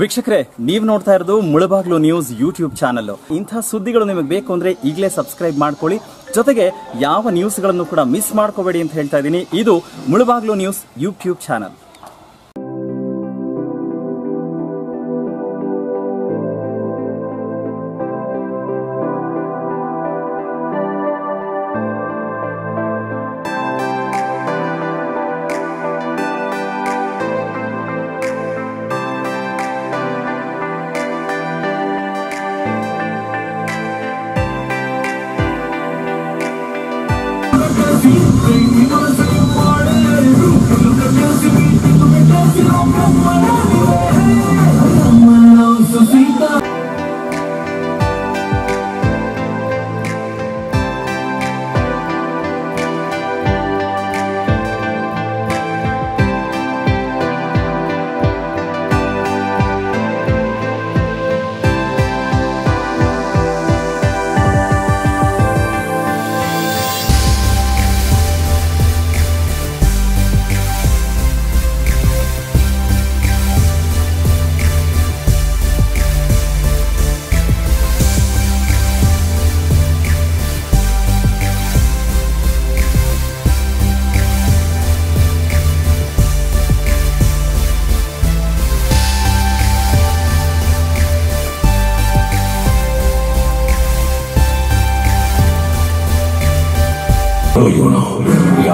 ವೀಕ್ಷಕರೇ, ನೀವು ನೋಡ್ತಾ ಇರೋದು ಮುಳಬಾಗ್ಲು ನ್ಯೂಸ್ ಯೂಟ್ಯೂಬ್ ಚಾನಲ್ ಇಂಥ ಸುದ್ದಿಗಳು ನಿಮಗೆ ಬೇಕು ಅಂದ್ರೆ ಈಗಲೇ ಸಬ್ಸ್ಕ್ರೈಬ್ ಮಾಡ್ಕೊಳ್ಳಿ. ಜೊತೆಗೆ ಯಾವ ನ್ಯೂಸ್ಗಳನ್ನು ಕೂಡ ಮಿಸ್ ಮಾಡ್ಕೋಬೇಡಿ ಅಂತ ಹೇಳ್ತಾ ಇದ್ದೀನಿ. ಇದು Mulbagal news YouTube channel. I'm Soy uno.